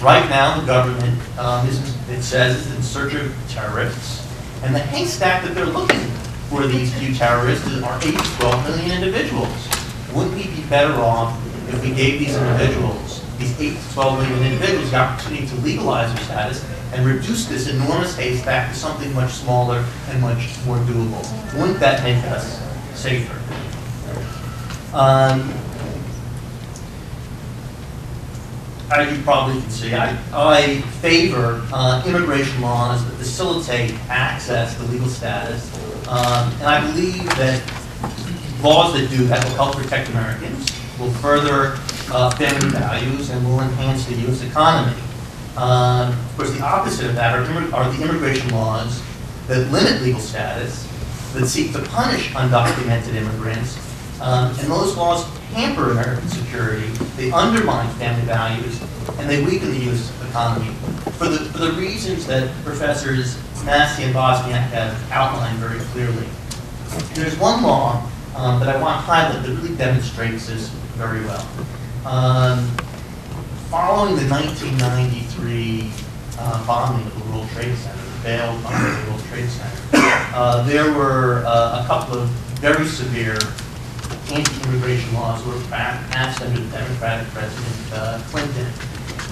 Right now, the government, um, is, it says, is in search of terrorists, and the haystack that they're looking for these few terrorists are 8 to 12 million individuals. Wouldn't we be better off if we gave these individuals, these 8 to 12 million individuals, the opportunity to legalize their status and reduce this enormous haystack to something much smaller and much more doable? Wouldn't that make us safer? Um, as you probably can see, I, I favor uh, immigration laws that facilitate access to legal status. Um, and I believe that laws that do that will help protect Americans, will further uh, family values, and will enhance the U.S. economy. Um, of course, the opposite of that are, are the immigration laws that limit legal status, that seek to punish undocumented immigrants, um, and those laws hamper American security, they undermine family values, and they weaken the U.S. economy for the, for the reasons that Professors Massey and Bosniak have outlined very clearly. There's one law um, that I want to highlight that really demonstrates this very well. Um, Following the 1993 uh, bombing of the World Trade Center, the failed bombing of the World Trade Center, uh, there were uh, a couple of very severe anti-immigration laws were passed under Democratic President uh, Clinton.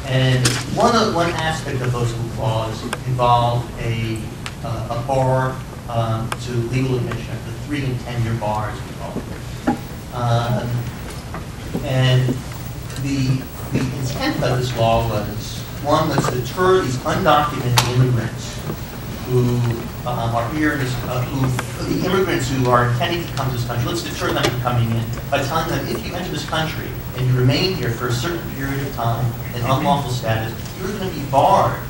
And one, of- one aspect of those laws involved a, uh, a bar um, to legal admission, the three and 10-year bars, we call it. Um, And the, the intent of this law was, one was to deter these undocumented immigrants who um, are here, in this, uh, who, the immigrants who are intending to come to this country, let's deter them from coming in by telling them if you enter this country and you remain here for a certain period of time in unlawful status, you're going to be barred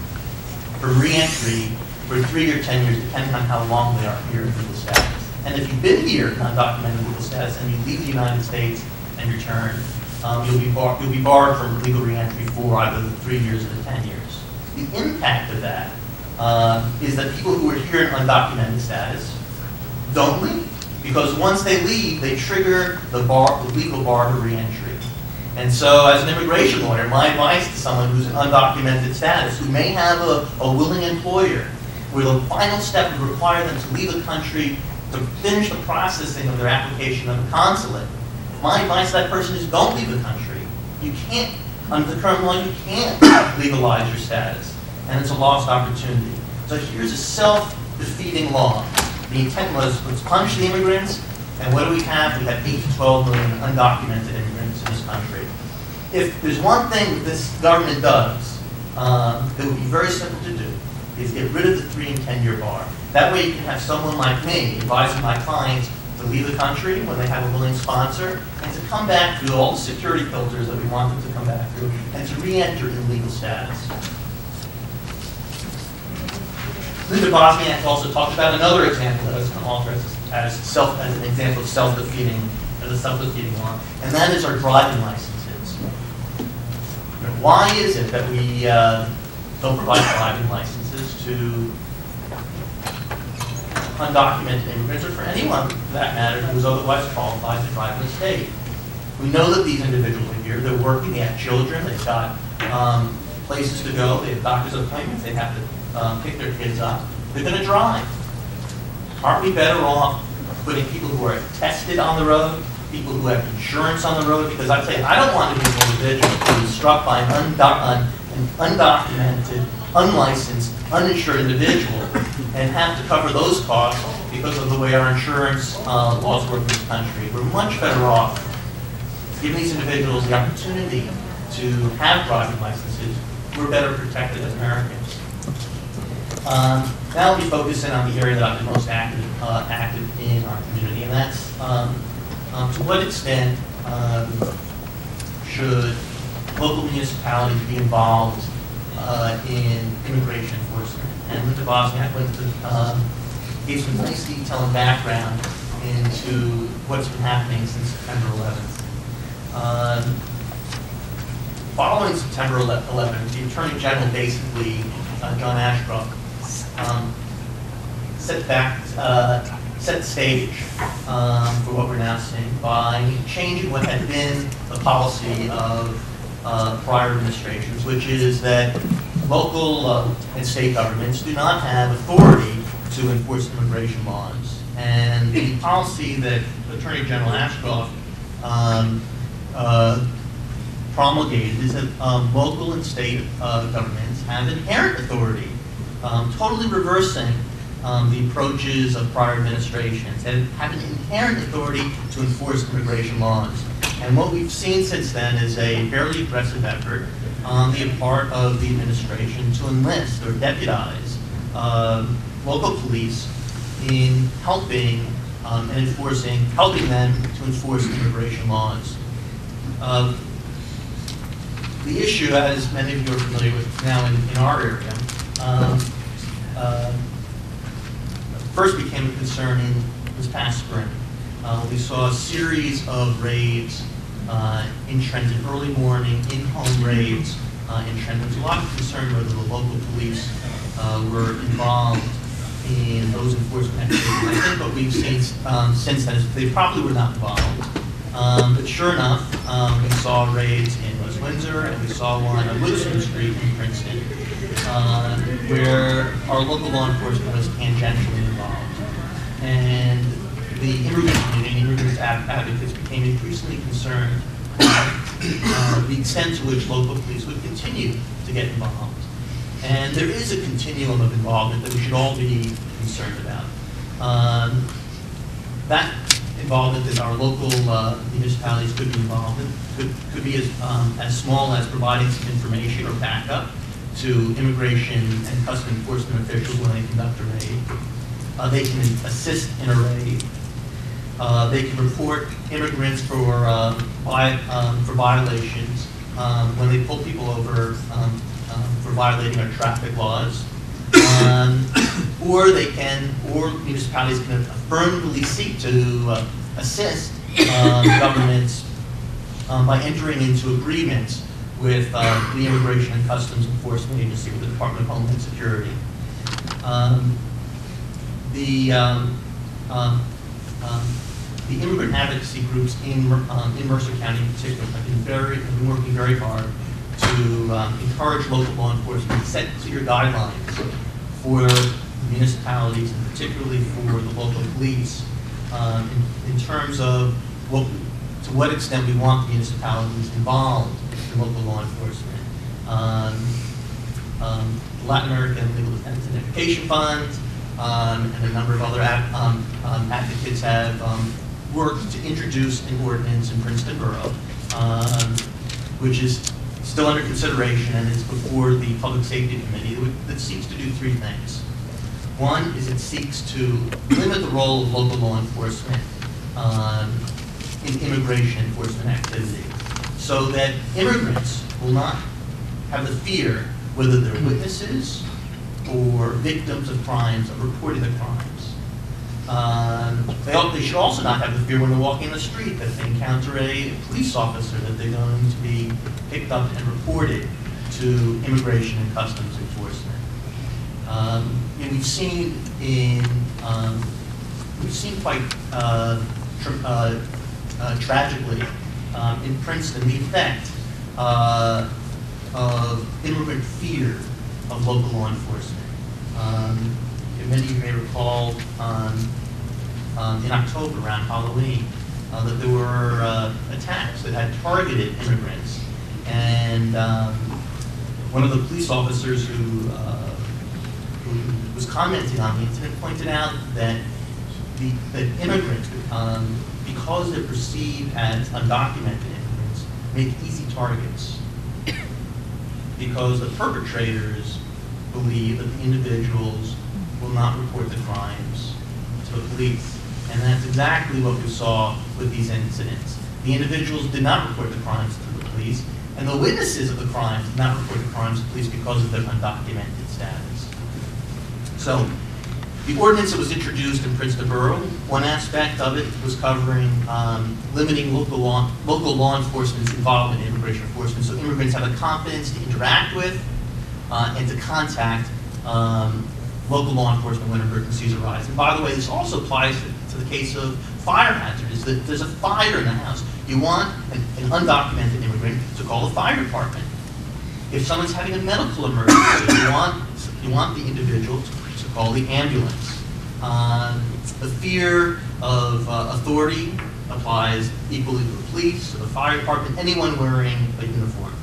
from reentry for three or 10 years, depending on how long they are here in legal status. And if you've been here in undocumented legal status and you leave the United States and return, um, you'll be bar, you'll be barred from legal reentry for either the three years or the 10 years. The impact of that uh, is that people who are here in undocumented status don't leave. Because once they leave, they trigger the bar, the legal bar to reentry. And so as an immigration lawyer, my advice to someone who's in undocumented status, who may have a, a willing employer, where the final step would require them to leave the country to finish the processing of their application of the consulate, my advice to that person is don't leave the country. You can't, under the current law, you can't legalize your status. And it's a lost opportunity. So here's a self-defeating law. The intent was, let's punish the immigrants, and what do we have? We have 8 to 12 million undocumented immigrants in this country. If there's one thing this government does um, that would be very simple to do, is get rid of the 3 and 10 year bar. That way you can have someone like me advising my clients to leave the country when they have a willing sponsor, and to come back through all the security filters that we want them to come back through, and to re-enter in legal status. Linda Bosniak also talked about another example that I was going to offer as, as self, as an example of self-defeating, as a self-defeating law, and that is our driving licenses. Why is it that we uh, don't provide driving licenses to undocumented immigrants, or for anyone for that matter, who is otherwise qualified to drive in the state? We know that these individuals are here, they're working, they have children, they've got um, places to go, they have doctor's appointments, they have to um, pick their kids up, they're going to drive. Aren't we better off putting people who are tested on the road, people who have insurance on the road? Because I tell you, I don't want to be an individual who is struck by an, undo- an undocumented, unlicensed, uninsured individual and have to cover those costs because of the way our insurance uh, laws work in this country. We're much better off giving these individuals the opportunity to have driving licenses. We're better protected as Americans. Um, now me focus in on the area that I've been most active, uh, active in our community, and that's um, um, to what extent um, should local municipalities be involved uh, in immigration enforcement? And Linda Bosniak went to, um, gave some nice detail and background into what's been happening since September 11th. Um, Following September 11th, the Attorney General basically, uh, John Ashcroft, um, set back, uh, set the stage um, for what we're now seeing by changing what had been the policy of uh, prior administrations, which is that local uh, and state governments do not have authority to enforce immigration laws. And the policy that Attorney General Ashcroft um, uh, promulgated is that um, local and state uh, governments have inherent authority, um, totally reversing um, the approaches of prior administrations, and have an inherent authority to enforce immigration laws. And what we've seen since then is a fairly aggressive effort on the part of the administration to enlist or deputize um, local police in helping um, and enforcing, helping them to enforce immigration laws. Um, the issue, as many of you are familiar with now in, in our area, um, uh, first became a concern in this past spring. Uh, we saw a series of raids uh, in Trenton, early morning, in-home raids uh, in Trenton. There was a lot of concern whether the local police uh, were involved in those enforcement activities. I think what we've seen um, since then is they probably were not involved. Um, but sure enough, um, we saw raids in West Windsor, and we saw one on Wilson Street in Princeton, uh, where our local law enforcement was tangentially involved. And the immigrant community, immigrant ad- advocates became increasingly concerned about uh, the extent to which local police would continue to get involved. And there is a continuum of involvement that we should all be concerned about. Um, that involvement in our local uh, municipalities could be involved, in- could, could be as, um, as small as providing some information or backup to immigration and custom enforcement officials when they conduct a raid. Uh, they can assist in a raid. Uh, they can report immigrants for, uh, vi- um, for violations, um, when they pull people over, um, um, for violating our traffic laws. Um, Or they can, or municipalities can affirmatively seek to uh, assist um, governments um, by entering into agreements with uh, the Immigration and Customs Enforcement Agency, with the Department of Homeland Security. Um, The, um, um, um, the immigrant advocacy groups in, um, in Mercer County in particular have been very, have been working very hard to um, encourage local law enforcement to set clear guidelines for municipalities, and particularly for the local police, um, in, in terms of what, to what extent we want the municipalities involved in local law enforcement. Um, um, Latin American Legal Defense and Education Fund, um, and a number of other um, um, advocates have um, worked to introduce an ordinance in Princeton Borough, which is still under consideration and is before the Public Safety Committee that- that seeks to do three things. One is it seeks to limit the role of local law enforcement um, in immigration enforcement activity, so that immigrants will not have the fear, whether they're witnesses or victims of crimes, of reporting the crimes. Um, They they should also not have the fear when they're walking in the street that they encounter a police officer, that they're going to be picked up and reported to Immigration and Customs Enforcement. Um, And we've seen in, um, we've seen quite uh, uh, tragically um, in Princeton, the effect uh, of immigrant fear of local law enforcement. Um, Many of you may recall um, um, in October around Halloween uh, that there were uh, attacks that had targeted immigrants. And um, one of the police officers who, uh, who was commenting on the incident pointed out that the, that because they're perceived as undocumented immigrants, make easy targets. Because the perpetrators believe that the individuals will not report the crimes to the police. And that's exactly what we saw with these incidents. The individuals did not report the crimes to the police, and the witnesses of the crimes did not report the crimes to the police because of their undocumented status. So, the ordinance that was introduced in Princeton Borough, one aspect of it was covering um, limiting local law, local law enforcement's involvement in immigration enforcement, so immigrants have the confidence to interact with uh, and to contact um, local law enforcement when emergencies arise. And by the way, this also applies to to the case of fire hazards. That there's a fire in the house, you want an, an undocumented immigrant to call the fire department. If someone's having a medical emergency, you want you want the individual to call the ambulance. Um, the fear of uh, authority applies equally to the police, to the fire department, anyone wearing a uniform.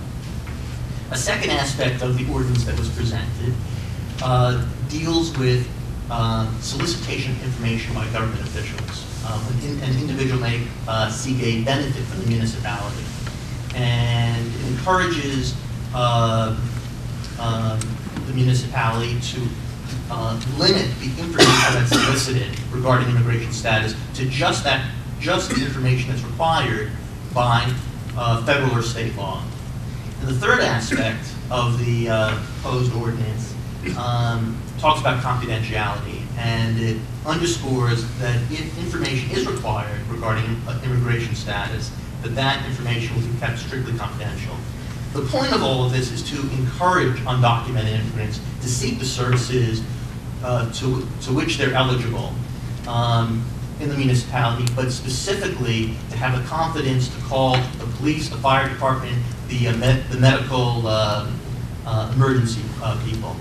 A second aspect of the ordinance that was presented uh, deals with uh, solicitation of information by government officials. Um, an An individual may uh, seek a benefit from the municipality, and encourages uh, um, the municipality to uh, limit the information that's solicited regarding immigration status to just that, just the information that's required by uh, federal or state law. And the third aspect of the uh, proposed ordinance um, talks about confidentiality, and it underscores that if information is required regarding immigration status, that that information will be kept strictly confidential. The point of all of this is to encourage undocumented immigrants to seek the services uh, to, to which they're eligible um, in the municipality, but specifically to have the confidence to call the police, the fire department, the, uh, med- the medical um, uh, emergency uh, people.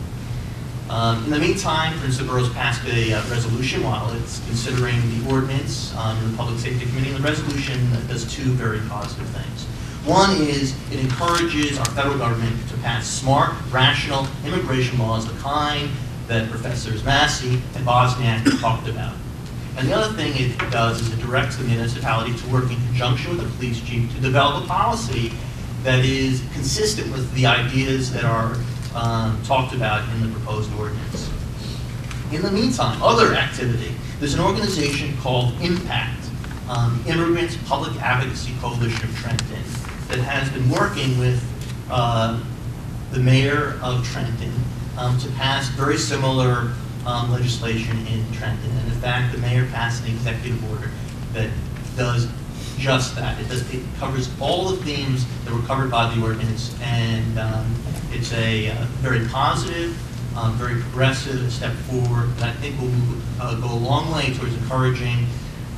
Um, In the meantime, Princeton Borough's passed a uh, resolution while it's considering the ordinance um, in the Public Safety Committee. And the resolution does two very positive things. One is it encourages our federal government to pass smart, rational immigration laws, the kind that Professors Massey and Bosniak talked about. And the other thing it does is it directs the municipality to work in conjunction with the police chief to develop a policy that is consistent with the ideas that are um, talked about in the proposed ordinance. In the meantime, other activity, there's an organization called Impact, um, Immigrants Public Advocacy Coalition of Trenton, that has been working with uh, the mayor of Trenton um, to pass very similar um, legislation in Trenton. And in fact, the mayor passed an executive order that does just that. It does, it covers all the themes that were covered by the ordinance, and um, it's a uh, very positive, um, very progressive step forward, that I think will uh, go a long way towards encouraging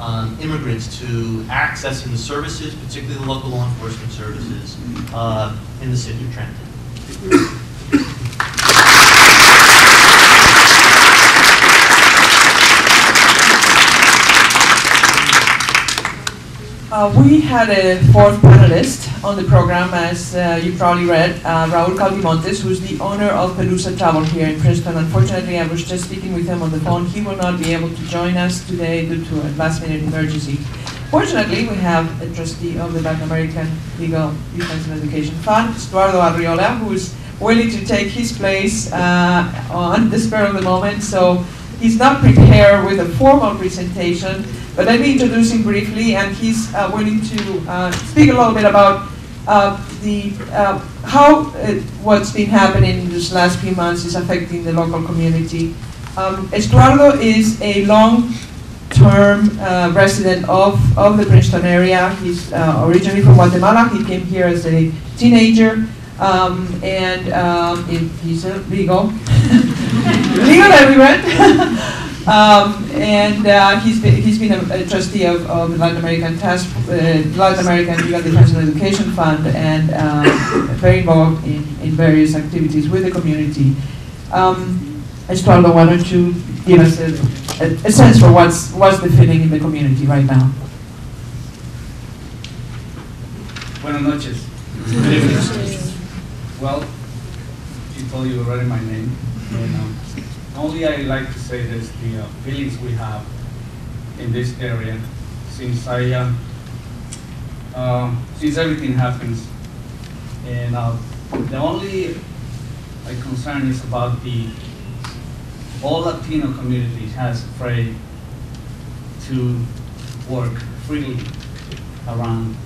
um, immigrants to accessing the services, particularly the local law enforcement services, uh, in the city of Trenton. Uh, we had a fourth panelist on the program, as uh, you probably read, uh, Raul Caldimontes, who's the owner of Pelusa Travel here in Princeton. Unfortunately, I was just speaking with him on the phone. He will not be able to join us today due to a last-minute emergency. Fortunately, we have a trustee of the Latin American Legal Defense and Education Fund, Estuardo Arriola, who is willing to take his place uh, on the spur of the moment. So he's not prepared with a formal presentation, but let me introduce him briefly, and he's uh, willing to uh, speak a little bit about uh, the uh, how what's been happening in these last few months is affecting the local community. Um, Estuardo is a long-term uh, resident of, of the Princeton area. He's uh, originally from Guatemala. He came here as a teenager, um, and um, it, he's a legal, legal immigrant. Um, and uh, he's been, he's been a, a trustee of, of the Latin American Task, uh, Latin American Legal Defense and Education Fund, and um, very involved in, in various activities with the community. Um, Estuardo, why don't you give us a, a, a sense for what's what's the feeling in the community right now? Buenas noches. Well, told you already my name. And, um, only I like to say this, the uh, feelings we have in this area since I, uh, uh, since everything happens. And uh, the only uh, concern is about the, all Latino community has afraid to work freely around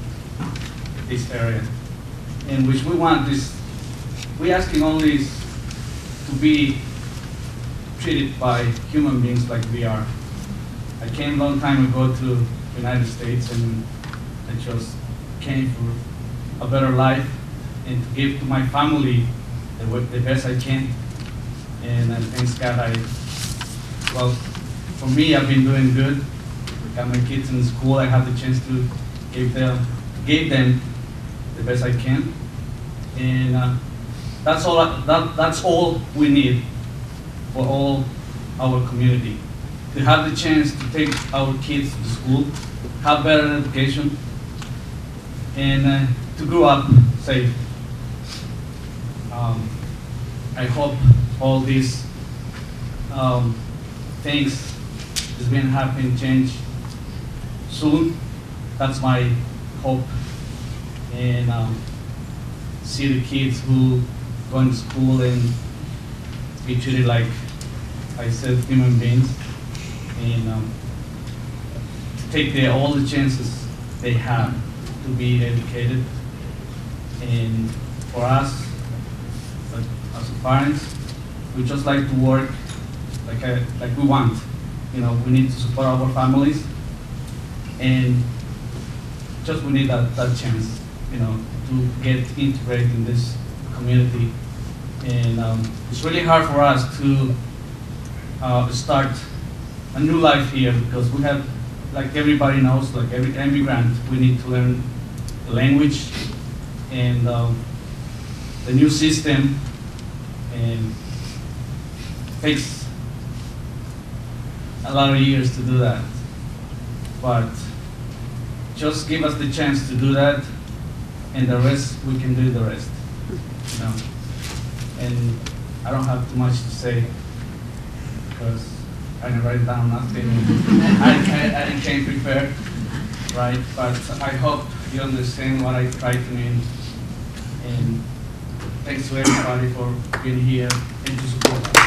this area. And which we want this, we asking only to be treated by human beings like we are. I came a long time ago to the United States and I just came for a better life and to give to my family the, the best I can. And thanks God, I, well, for me, I've been doing good. I Got my kids in school. I have the chance to give them, give them the best I can. And uh, that's all. That, that's all we need for all our community. To have the chance to take our kids to school, have better education, and uh, to grow up safe. Um, I hope all these um, things is going to happen change soon. That's my hope. And um, see the kids who go to school and be treated like I said human beings. And um, take the, all the chances they have to be educated. And for us as parents we just like to work like I, like we want. You know we need to support our families. And just we need that, that chance you know to get integrated in this community and um, it's really hard for us to uh, start a new life here because we have, like everybody knows, like every immigrant, we need to learn the language and um, the new system and takes a lot of years to do that. But just give us the chance to do that and the rest, we can do the rest. You know? And I don't have too much to say because I didn't write down nothing. I, I, I didn't came prepared, right? But I hope you understand what I try to mean. And thanks to everybody for being here and to support